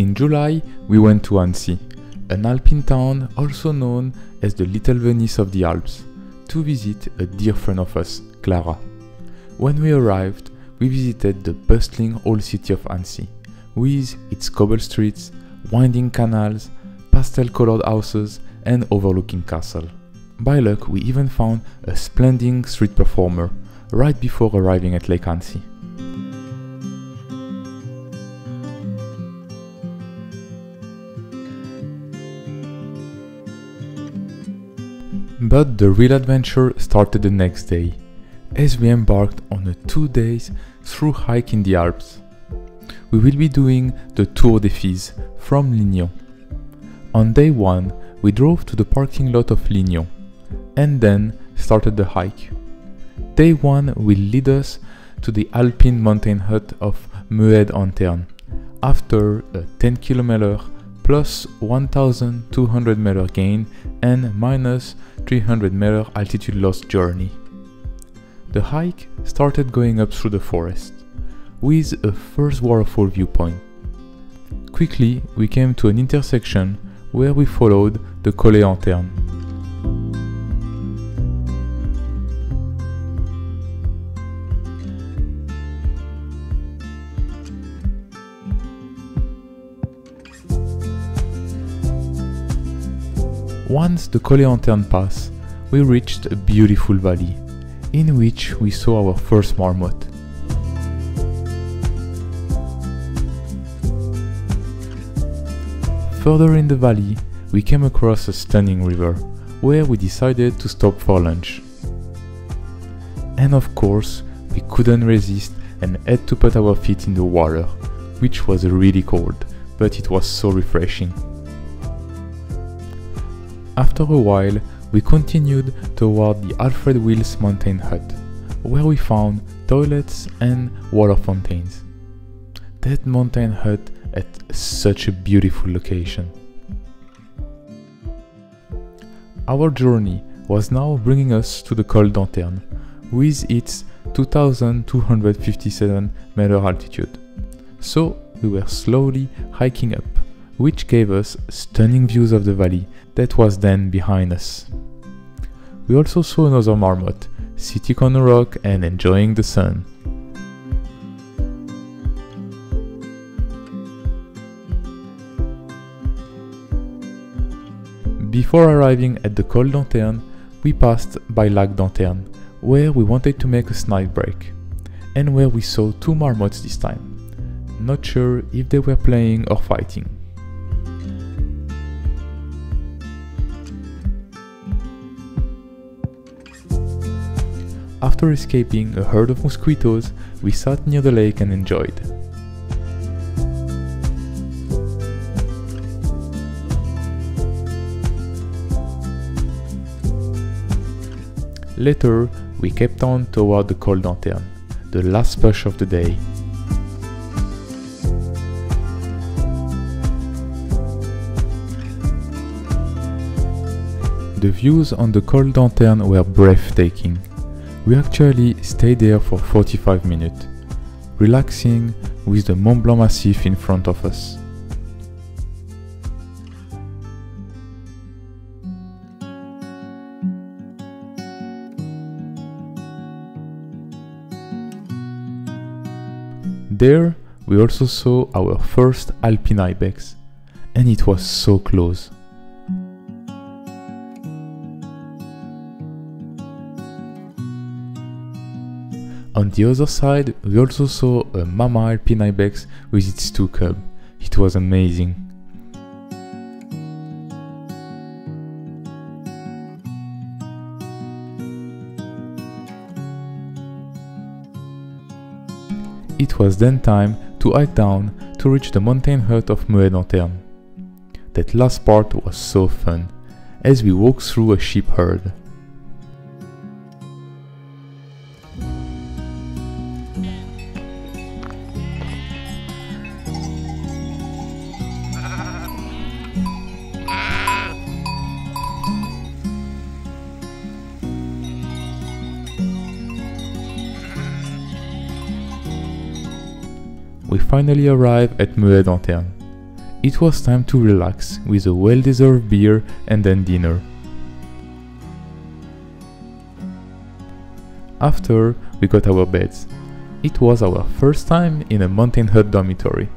In July, we went to Annecy, an Alpine town also known as the Little Venice of the Alps, to visit a dear friend of us, Clara. When we arrived, we visited the bustling old city of Annecy, with its cobble streets, winding canals, pastel-colored houses, and overlooking castle. By luck, we even found a splendid street performer right before arriving at Lake Annecy. But the real adventure started the next day, as we embarked on a two days through hike in the Alps. We will be doing the Tour des Fiz from Lignon. On day one, we drove to the parking lot of Lignon, and then started the hike. Day one will lead us to the Alpine mountain hut of Moëde Anterne, after a 10 km plus 1200 meter gain and minus 300 meter altitude loss journey. The hike started going up through the forest, with a first waterfall viewpoint. Quickly, we came to an intersection where we followed the Collet Anterne. Once the Collet Anterne pass, we reached a beautiful valley, in which we saw our first marmot. Further in the valley, we came across a stunning river, where we decided to stop for lunch. And of course, we couldn't resist and had to put our feet in the water, which was really cold, but it was so refreshing. After a while, we continued toward the Alfred Wills mountain hut, where we found toilets and water fountains. That mountain hut at such a beautiful location. Our journey was now bringing us to the Col d'Anterne, with its 2257 meter altitude. So we were slowly hiking up, which gave us stunning views of the valley that was then behind us. We also saw another marmot, sitting on a rock and enjoying the sun. Before arriving at the Col d'Anterne, we passed by Lac d'Anterne, where we wanted to make a snack break, and where we saw two marmots this time. Not sure if they were playing or fighting. After escaping a herd of mosquitoes, we sat near the lake and enjoyed. Later, we kept on toward the Col d'Anterne, the last push of the day. The views on the Col d'Anterne were breathtaking. We actually stayed there for 45 minutes, relaxing with the Mont Blanc Massif in front of us. There, we also saw our first Alpine Ibex, and it was so close. On the other side, we also saw a Mama Alpine Ibex with its two cubs. It was amazing. It was then time to hike down to reach the mountain hut of Moëde Anterne. That last part was so fun, as we walked through a sheep herd. Finally arrive at Moëde Anterne. it was time to relax with a well deserved beer and then dinner. After, we got our beds. It was our first time in a mountain hut dormitory.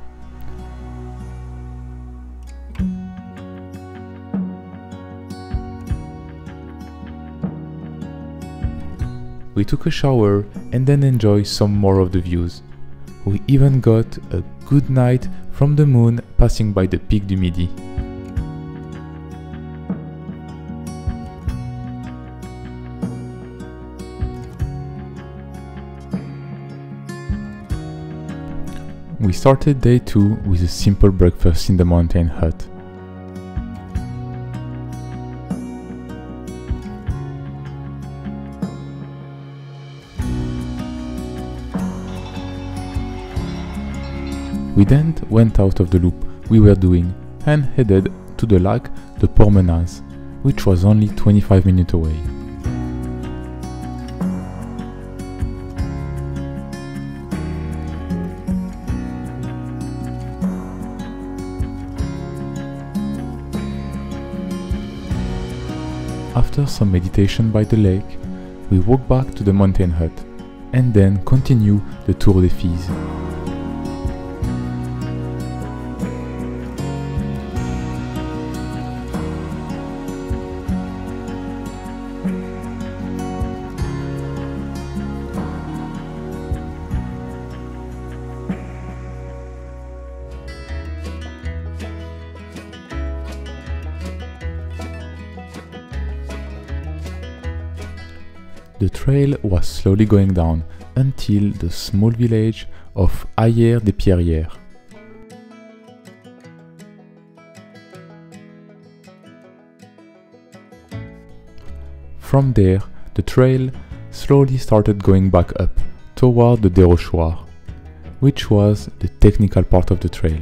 We took a shower and then enjoyed some more of the views. We even got a good night from the moon passing by the Pic du Midi. We started day 2 with a simple breakfast in the mountain hut. We then went out of the loop we were doing and headed to the lake de Pormenaz, which was only 25 minutes away. After some meditation by the lake, we walked back to the mountain hut and then continue the Tour des Fiz. Trail was slowly going down until the small village of Ayères des Pierrières. From there, the trail slowly started going back up toward the Dérochoir, which was the technical part of the trail.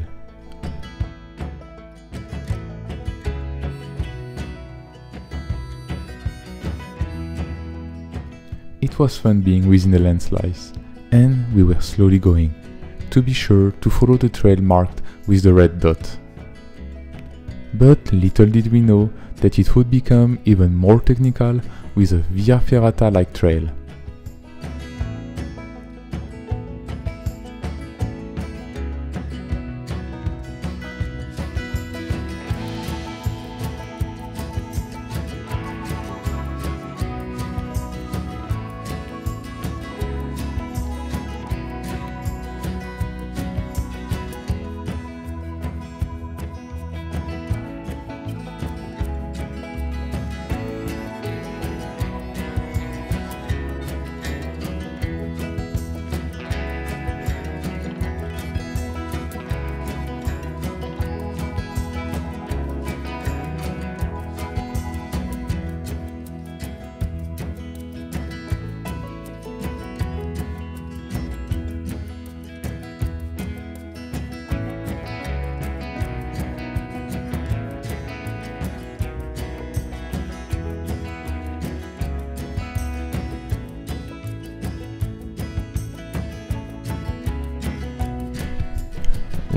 Was fun being within the landslides, and we were slowly going, to be sure to follow the trail marked with the red dot. But little did we know that it would become even more technical with a Via Ferrata like trail.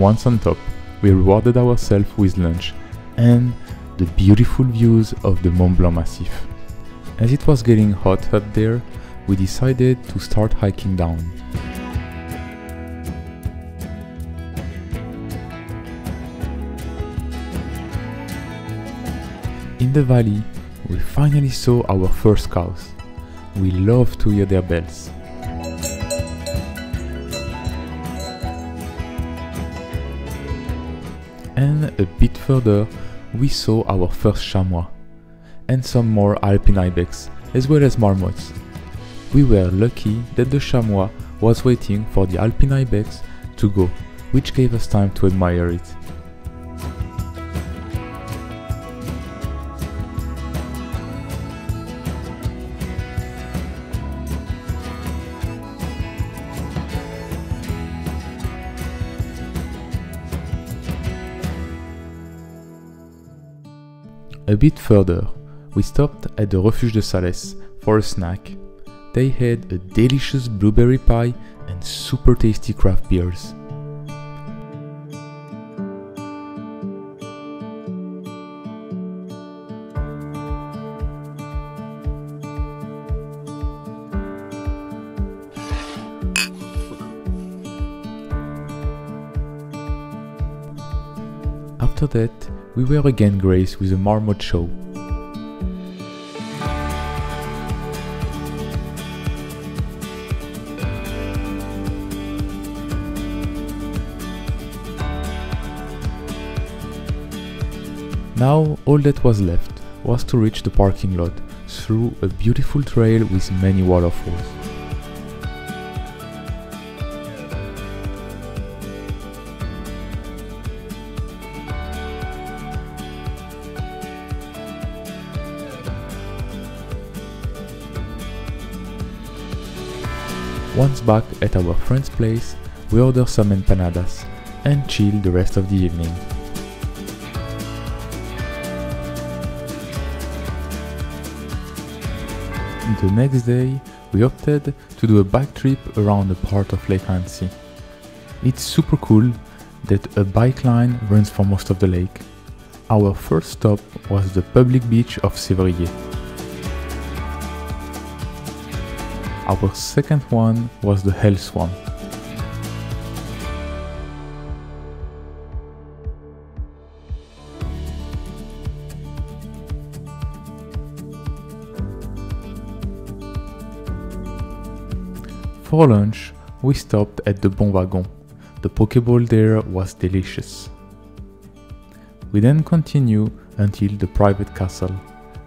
Once on top, we rewarded ourselves with lunch and the beautiful views of the Mont Blanc Massif. As it was getting hot up there, we decided to start hiking down. In the valley, we finally saw our first cows. We love to hear their bells. And a bit further we saw our first chamois and some more alpine ibex as well as marmots. We were lucky that the chamois was waiting for the alpine ibex to go, which gave us time to admire it. A bit further, we stopped at the Refuge de Sales for a snack. They had a delicious blueberry pie and super tasty craft beers. After that, we were again graced with a marmot show. Now all that was left was to reach the parking lot through a beautiful trail with many waterfalls. Once back at our friend's place, we order some empanadas and chill the rest of the evening. The next day, we opted to do a bike trip around a part of Lake Annecy. It's super cool that a bike line runs for most of the lake. Our first stop was the public beach of Sévrier. Our second one was the Hell Swamp. For lunch, we stopped at the Bon Wagon. The Pokeball there was delicious. We then continue until the private castle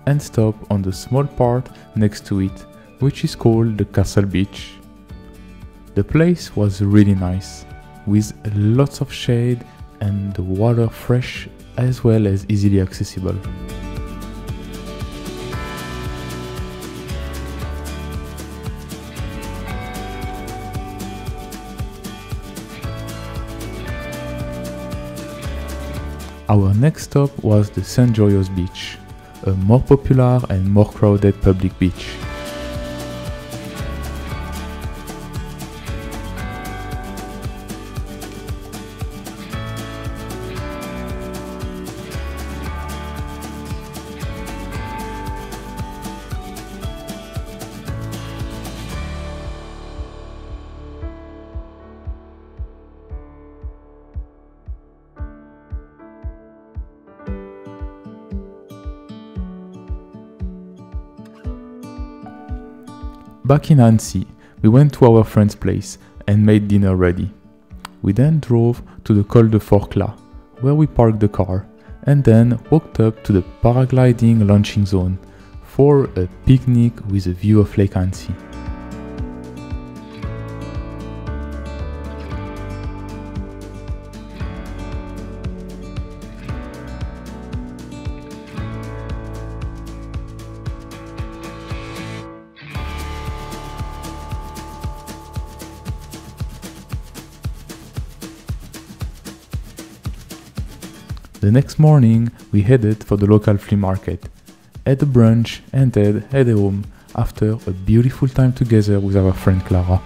and stop on the small part next to it, which is called the Castle Beach. The place was really nice, with lots of shade and the water fresh as well as easily accessible. Our next stop was the St. Jorioz Beach, a more popular and more crowded public beach. Back in Annecy, we went to our friend's place and made dinner ready. We then drove to the Col de Forclaz, where we parked the car, and then walked up to the paragliding launching zone for a picnic with a view of Lake Annecy. The next morning, we headed for the local flea market, had a brunch, and then headed home after a beautiful time together with our friend Clara.